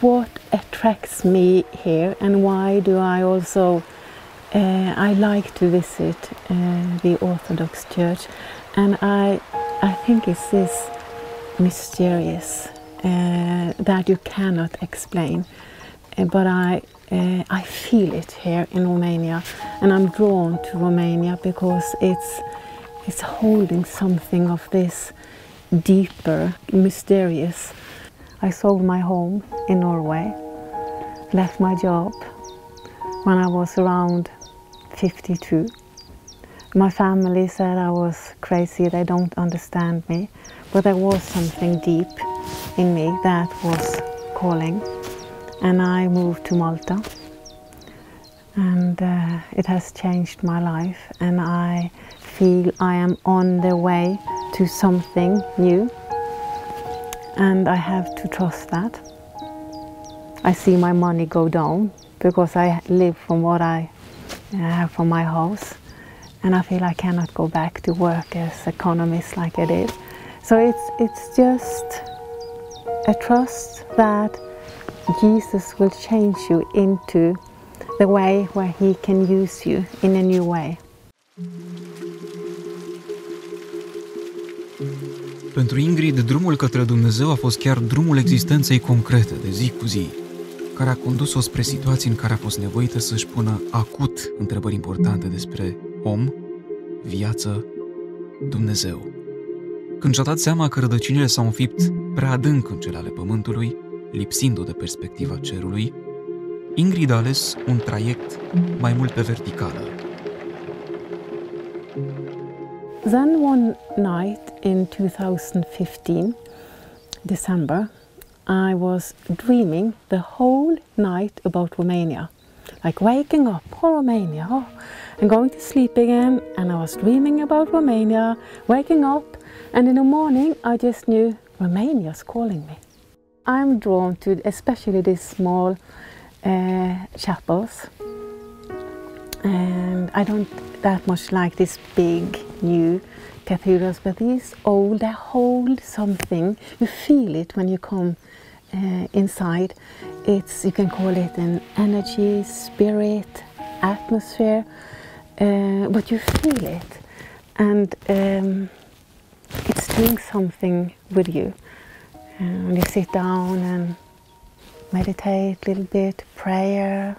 what attracts me here and why do I also uh, I like to visit uh, the Orthodox Church. And I I think it's this mysterious uh, that you cannot explain. Uh, but I uh, I feel it here in Romania. And I'm drawn to Romania because it's it's holding something of this deeper mysterious I sold my home in Norway, left my job when I was around 52. My family said I was crazy, they don't understand me, but there was something deep in me that was calling. And I moved to Malta, and uh, it has changed my life, and I feel I am on the way to something new and I have to trust that. I see my money go down because I live from what I have from my house and I feel I cannot go back to work as economist like I did. So it's, it's just a trust that Jesus will change you into the way where he can use you in a new way. Pentru Ingrid, drumul către Dumnezeu a fost chiar drumul existenței concrete, de zi cu zi, care a condus-o spre situații în care a fost nevoită să-și pună acut întrebări importante despre om, viață, Dumnezeu. Când și-a dat seama că rădăcinile s-au înfipt prea adânc în cele ale pământului, lipsind-o de perspectiva cerului, Ingrid a ales un traiect mai mult pe verticală, Then one night in 2015, December, I was dreaming the whole night about Romania. Like waking up, oh, Romania, oh, and going to sleep again. And I was dreaming about Romania, waking up, and in the morning I just knew Romania's calling me. I'm drawn to especially these small uh, chapels. And I don't that much like this big new cathedrals, but these old, they hold something. You feel it when you come uh, inside. It's you can call it an energy, spirit, atmosphere, uh, but you feel it, and um, it's doing something with you. And you sit down and meditate a little bit, prayer,